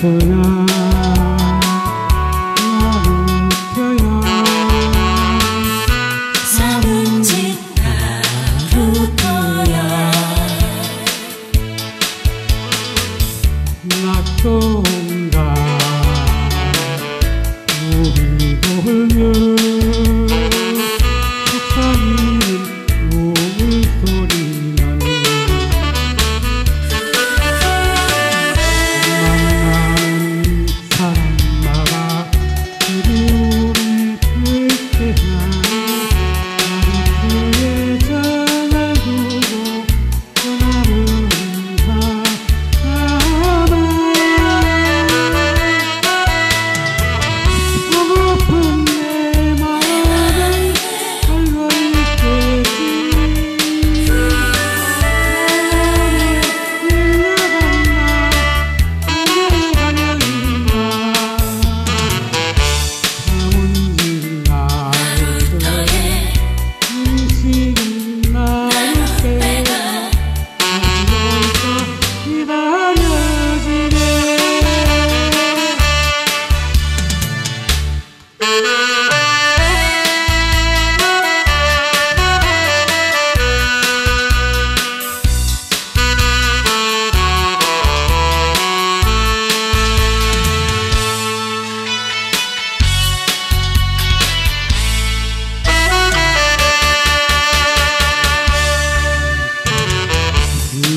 for now.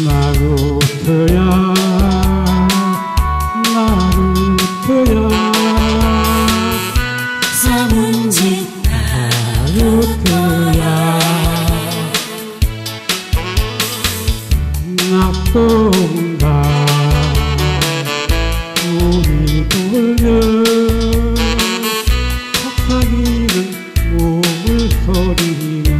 나루토야 나루토야. for you.